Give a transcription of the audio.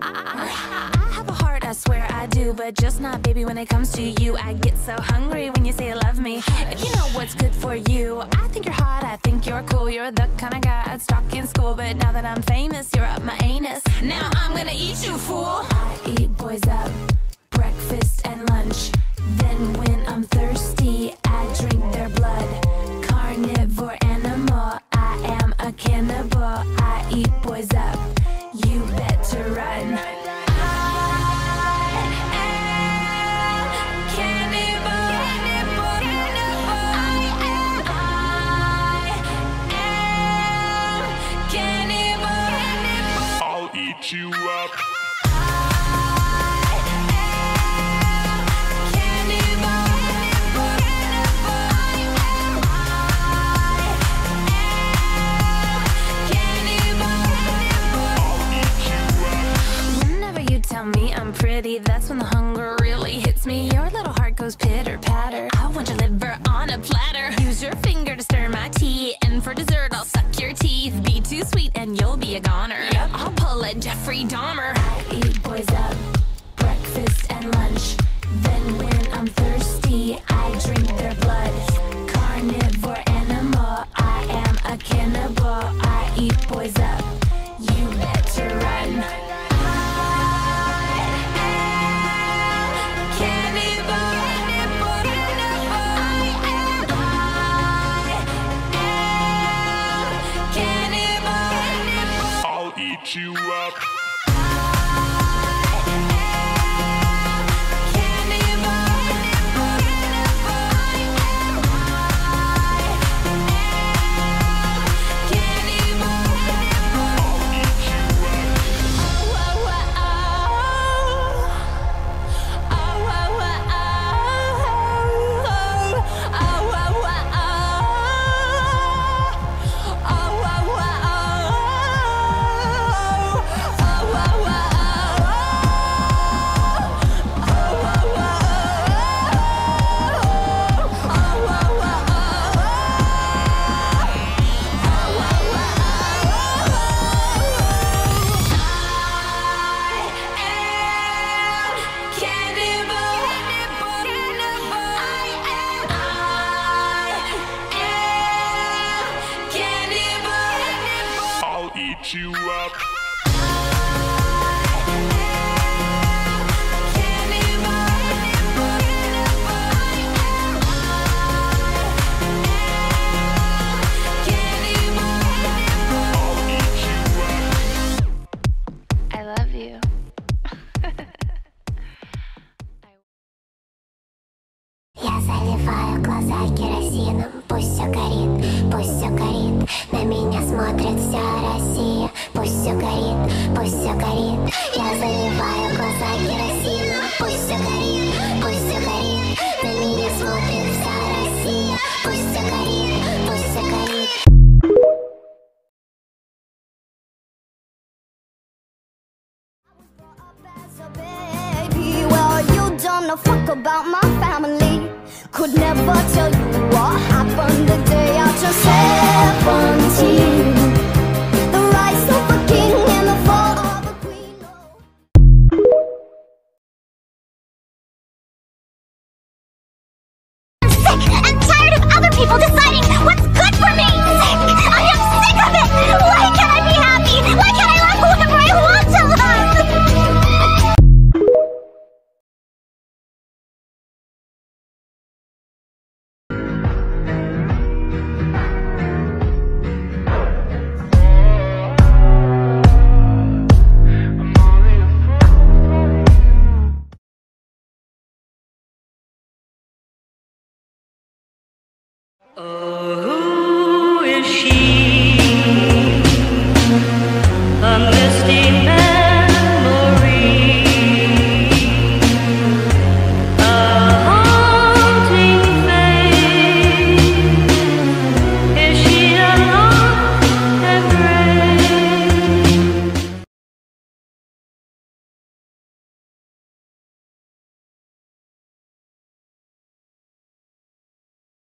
I have a heart, I swear I do, but just not, baby, when it comes to you. I get so hungry when you say you love me. If you know what's good for you, I think you're hot, I think you're cool. You're the kind of guy I'd stalk in school, but now that I'm famous, you're up my anus. Now I'm gonna eat you, fool. I eat boys up, breakfast and lunch. Then when I'm thirsty, I drink their blood. Carnivore animal, I am a cannibal. That's when the hunger really hits me. Your little heart goes pitter patter. I'll pull a Jeffrey Dahmer. I eat boys up, breakfast and lunch. Then when I'm thirsty, I drink their up. I'll eat you. Up. Заливаю глаза керосином. Пусть все горит, пусть все горит. На меня смотрит вся never tell you what happened the day turned 17.